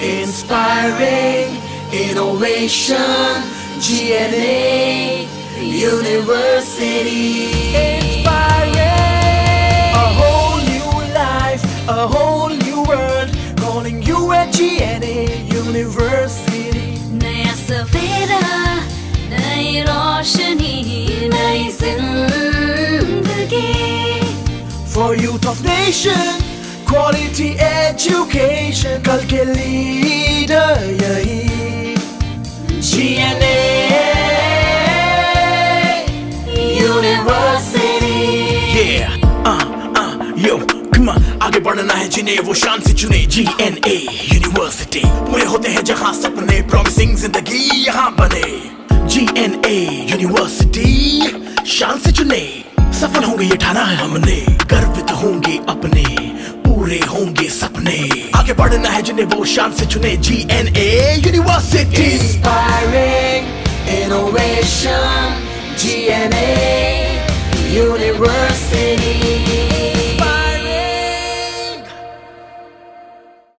Inspiring innovation, GNA University. Inspiring a whole new life, a whole new world, calling you at GNA University. नया सवेरा नई रोशनी नई जिंदगी For youth of nation, quality education, कल के leader आगे बढ़ना है जिन्हें वो शान से चुने। जी एन ए यूनिवर्सिटी पूरे होते हैं जहाँ सपने प्रॉमिसिंग ज़िंदगी यहाँ बने। जी एन ए यूनिवर्सिटी शान से चुने। सफल होंगे ये ठाना है हमने। गर्वित होंगे अपने पूरे होंगे सपने। आगे बढ़ना है जिन्हें वो शान से चुने। G N A university Inspiring innovation, GNA University.